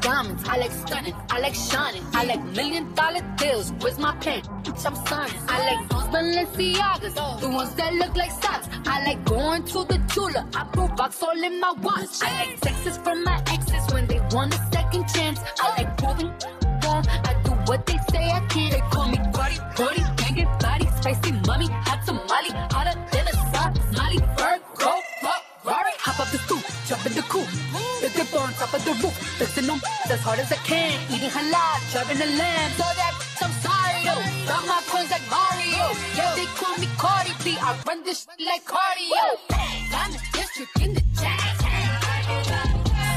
diamonds. I like stunning. I like shining. I like million dollar deals. Where's my pen? I'm signing. I like those Balenciagas, the ones that look like socks. I like going to the jeweler. I put rocks all in my watch. I like texts from my exes when they want a second chance. I like proving wrong. I do what they say I can. They call me Cardi, Cardi, banging body, spicy mommy, hot tamale, hotter than a Somali, Virgo, Ferrari. Hop up the stoop, jump in the coupe. The dip on top of the roof, flexing them as hard as I can. Eating halal, driving the lamb. So that I'm sorry. Got my coins like Mario. Yeah, they call me Cardi B. I run this shit like cardio. I'm the district in the jack.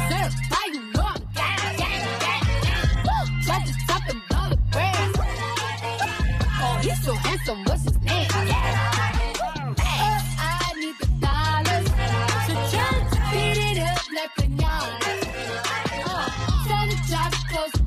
Certified, you know I'm gang, gang, gang, gang. All the. Oh, he's so handsome, what's his job close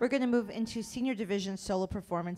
We're going to move into senior division solo performance.